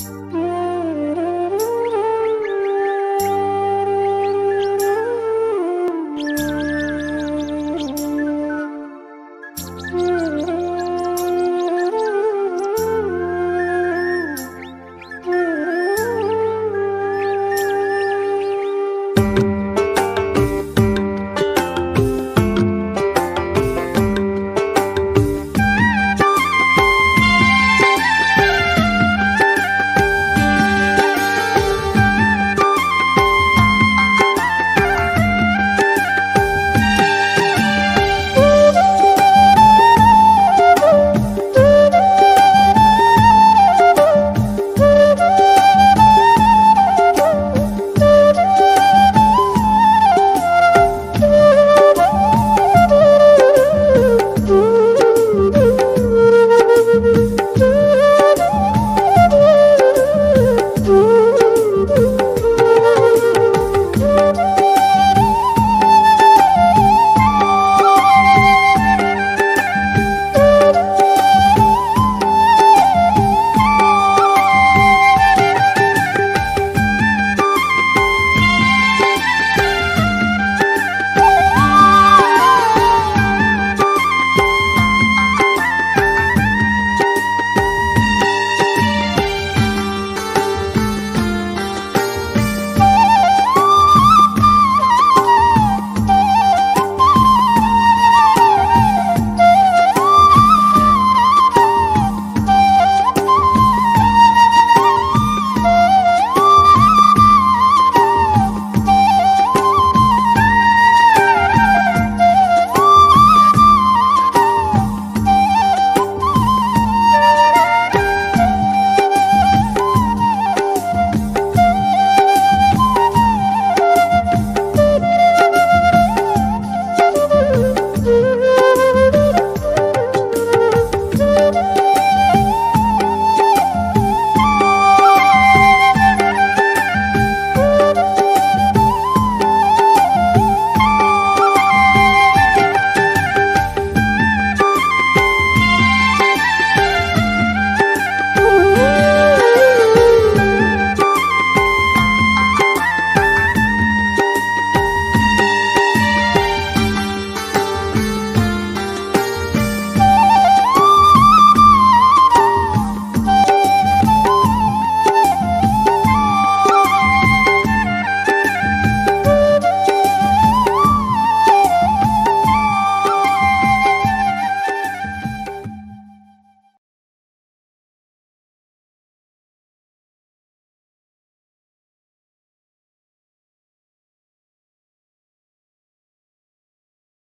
Mm-hmm.